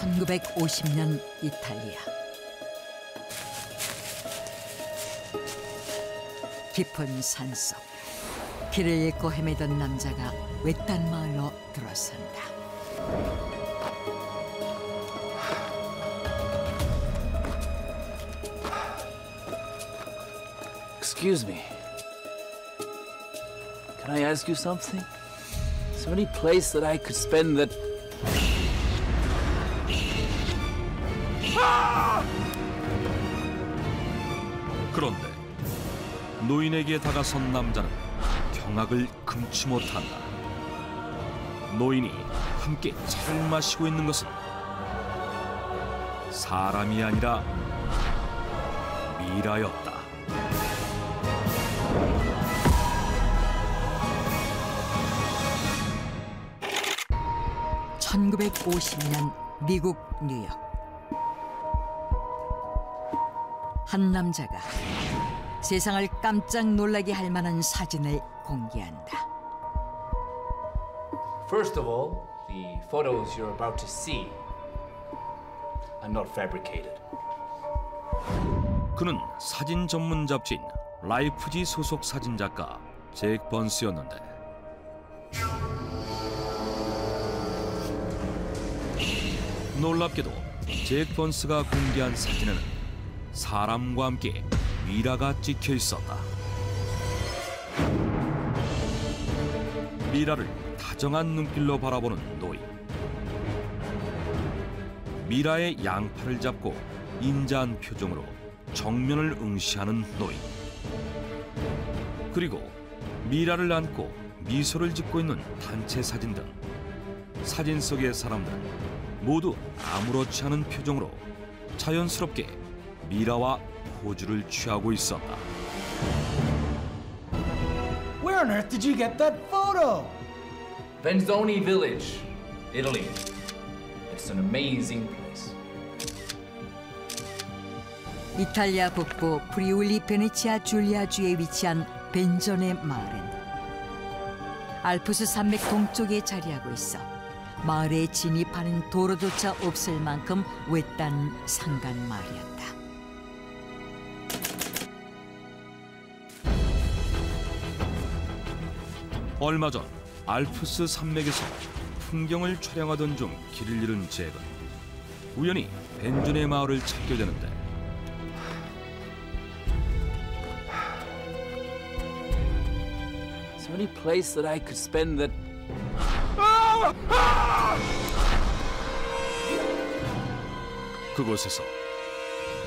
1950년 이탈리아. 깊은 산속 길을 잃고 헤매던 남자가 외딴 마을로 들어선다. Excuse me. Can I ask you something? Is there any place that I could spend that. 그런데 노인에게 다가선 남자는 경악을 금치 못한다. 노인이 함께 차를 마시고 있는 것은 사람이 아니라 미라였다. (1950년) 미국 뉴욕 한 남자가 세상을 깜짝 놀라게 할 만한 사진을 공개한다. First of all, the photos you're about to see are not fabricated. 그는 사진 전문 잡지인 라이프지 소속 사진 작가 잭 번스였는데 놀랍게도 잭 번스가 공개한 사진에는 사람과 함께 미라가 찍혀 있었다. 미라를 다정한 눈길로 바라보는 노인. 미라의 양팔을 잡고 인자한 표정으로 정면을 응시하는 노인. 그리고 미라를 안고 미소를 짓고 있는 단체 사진 등 사진 속의 사람들은 모두 아무렇지 않은 표정으로 자연스럽게 미라와 포즈를 취하고 있었다. Where on earth did you get that photo? Benzoni Village, Italy. It's an amazing place. 이탈리아 북부 프리울리 베네치아 줄리아주에 위치한 벤존의 마을은 알프스 산맥 동쪽에 자리하고 있어 마을에 진입하는 도로조차 없을 만큼 외딴 산간 마을이었다. 얼마 전 알프스 산맥에서 풍경을 촬영하던 중 길을 잃은 잭은 우연히 벤준의 마을을 찾게 되는데 Is there any place that I could spend that. 그곳에서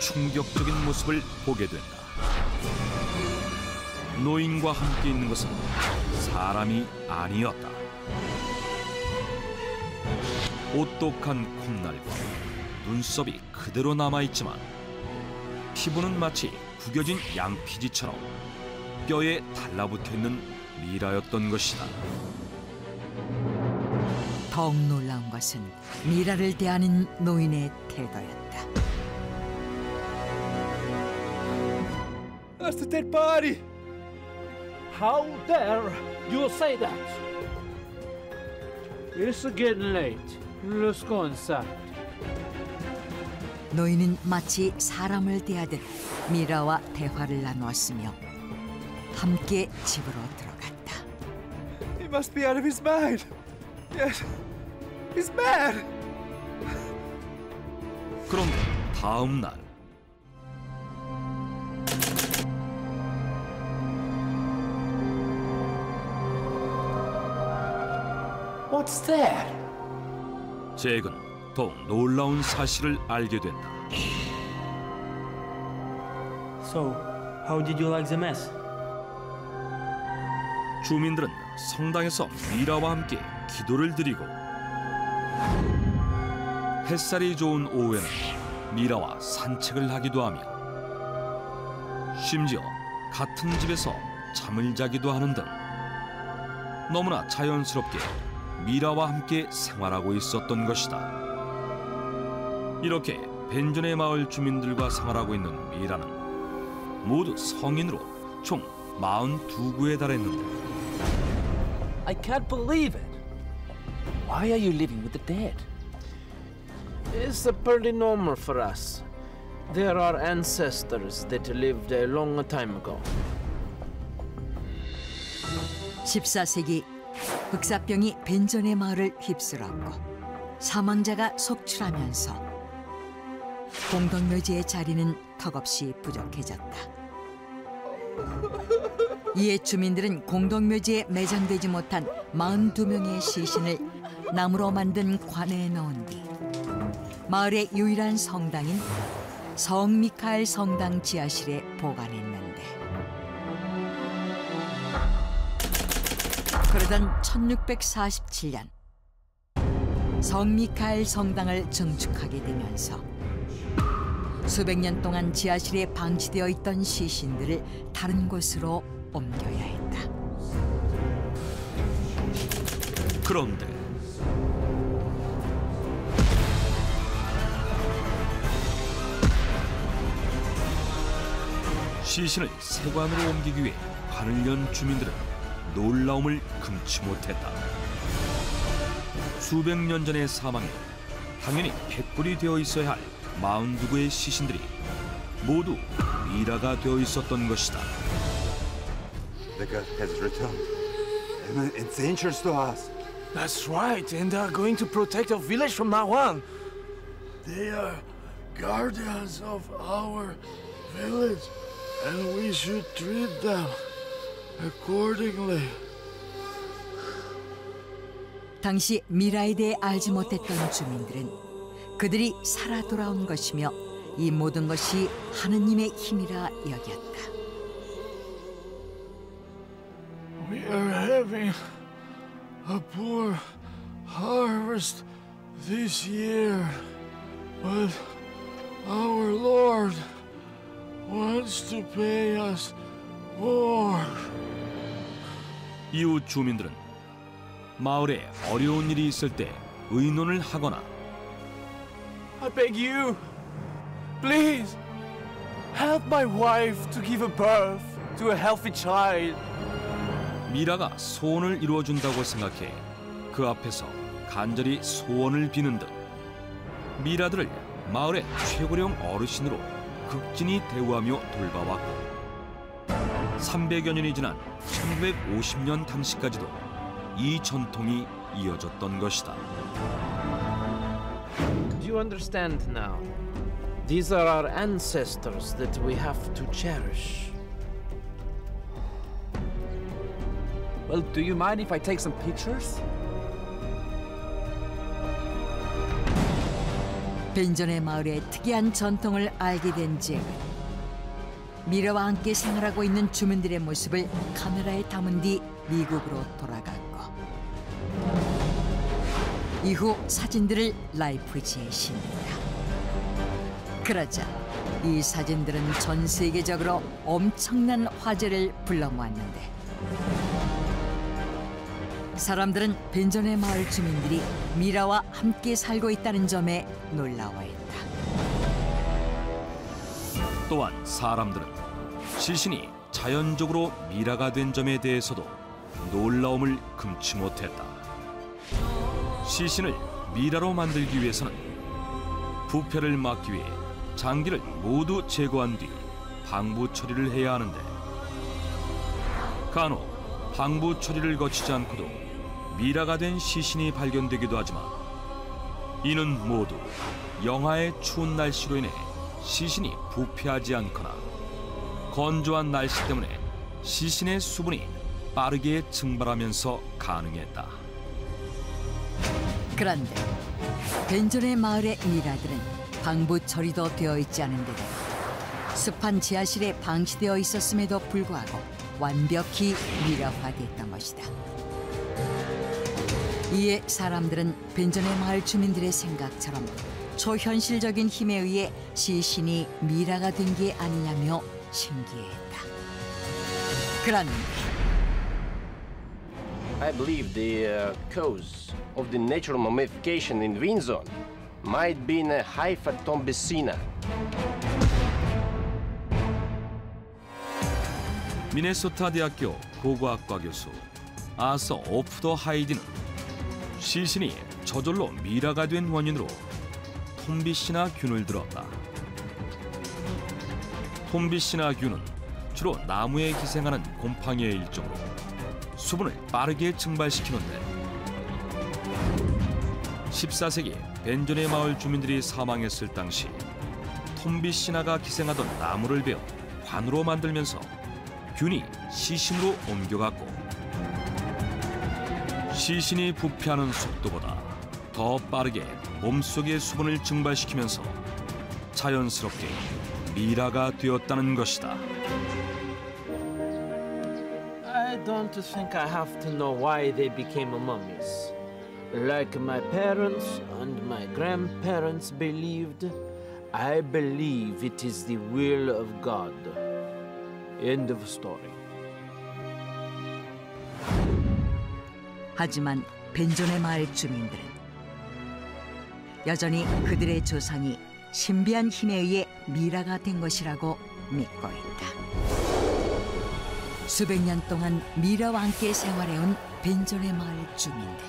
충격적인 모습을 보게 된다. 노인과 함께 있는 것은 사람이 아니었다. 오똑한 콧날과 눈썹이 그대로 남아있지만 피부는 마치 구겨진 양피지처럼 뼈에 달라붙어 있는 미라였던 것이다. 더욱 놀라운 것은 미라를 대하는 노인의 태도였다. That's the dead body. How dare you say that? It's getting late. Let's go inside. 노인은 마치 사람을 대하듯 미라와 대화를 나누었으며 함께 집으로 들어갔다. He must be out of his mind. Yes, he's mad. 그런데 다음 날 What's that? 잭은 더욱 놀라운 사실을 알게 된다. So, how did you like the mess? 주민들은 성당에서 미라와 함께 기도를 드리고 햇살이 좋은 오후에는 미라와 산책을 하기도 하며 심지어 같은 집에서 잠을 자기도 하는 등 너무나 자연스럽게 미라와 함께 생활하고 있었던 것이다. 이렇게 벤존의 마을 주민들과 생활하고 있는 미라는 모두 성인으로 총 42구에 달했는데 I can't believe it. Why are you living with the dead? It's uh, pretty normal for us. There are ancestors that lived a long time ago. 14세기 흑사병이 벤전의 마을을 휩쓸었고 사망자가 속출하면서 공동묘지의 자리는 턱없이 부족해졌다. 이에 주민들은 공동묘지에 매장되지 못한 42명의 시신을 나무로 만든 관에 넣은 뒤 마을의 유일한 성당인 성미카엘 성당 지하실에 보관했는 그러던 1647년 성미카엘 성당을 증축하게 되면서 수백 년 동안 지하실에 방치되어 있던 시신들을 다른 곳으로 옮겨야 했다. 그런데 시신을 세관으로 옮기기 위해 관을 연 주민들은 놀라움을 금치 못했다. 수백 년 전의 사망에 당연히 백골이 되어 있어야 할 42구의 시신들이 모두 미라가 되어 있었던 것이다. The god has returned. And it's dangerous to us. That's right, and they're going to protect our village from now on. They are guardians of our village, and we should treat them accordingly. 당시 미라에 대해 알지 못했던 주민들은 그들이 살아 돌아온 것이며 이 모든 것이 하느님의 힘이라 여겼다. We are having a poor harvest this year, but our Lord wants to pay us. 이웃 주민들은 마을에 어려운 일이 있을 때 의논을 하거나 I beg you, please, help my wife to give a birth to a healthy child. 미라가 소원을 이루어준다고 생각해 그 앞에서 간절히 소원을 비는 듯 미라들을 마을의 최고령 어르신으로 극진히 대우하며 돌봐왔고 300여 년이 지난 1950년 당시까지도 이 전통이 이어졌던 것이다. Do you understand now? These are our ancestors that we have to cherish. Well, do you mind if I take some pictures? 벤전의 마을의 특이한 전통을 알게 된 잭은 미라와 함께 생활하고 있는 주민들의 모습을 카메라에 담은 뒤 미국으로 돌아갔고 이후 사진들을 라이프지에 씁니다. 그러자 이 사진들은 전 세계적으로 엄청난 화제를 불러 모았는데 사람들은 벤전의 마을 주민들이 미라와 함께 살고 있다는 점에 놀라워했다. 또한 사람들은 시신이 자연적으로 미라가 된 점에 대해서도 놀라움을 금치 못했다. 시신을 미라로 만들기 위해서는 부패를 막기 위해 장기를 모두 제거한 뒤 방부 처리를 해야 하는데 간혹 방부 처리를 거치지 않고도 미라가 된 시신이 발견되기도 하지만 이는 모두 영하의 추운 날씨로 인해 시신이 부패하지 않거나 건조한 날씨 때문에 시신의 수분이 빠르게 증발하면서 가능했다. 그런데 벤전의 마을의 미라들은 방부 처리도 되어 있지 않은데도 습한 지하실에 방치되어 있었음에도 불구하고 완벽히 미라화됐던 것이다. 이에 사람들은 벤전의 마을 주민들의 생각처럼 초현실적인 힘에 의해 시신이 미라가 된 게 아니냐며 신기해했다. 그런데 I believe the uh, cause of the natural mummification in wind zone might be in a Haifa tombicina. 미네소타 대학교 고고학과 교수 아서 오프 더 하이디는 시신이 저절로 미라가 된 원인으로 톰비 씨나 균을 들었다. 톰비 씨나 균은 주로 나무에 기생하는 곰팡이의 일종으로 수분을 빠르게 증발시키는데 14세기 벤존의 마을 주민들이 사망했을 당시 톰비 씨나가 기생하던 나무를 베어 관으로 만들면서 균이 시신으로 옮겨갔고 시신이 부패하는 속도보다 더 빠르게 몸속의 수분을 증발시키면서 자연스럽게 미라가 되었다는 것이다. I don't think I have to know why they became mummies. Like my parents and my grandparents believed, I believe it is the will of God. End of story. 하지만 벤존의 마을 주민들은 여전히 그들의 조상이 신비한 힘에 의해 미라가 된 것이라고 믿고 있다. 수백 년 동안 미라와 함께 생활해온 벤존의 마을 주민들.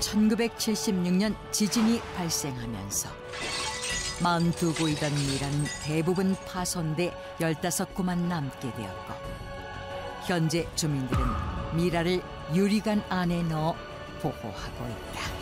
1976년 지진이 발생하면서 42구이던 미라는 대부분 파손돼 15구만 남게 되었고 현재 주민들은 미라를 유리관 안에 넣어 보호하고 있다.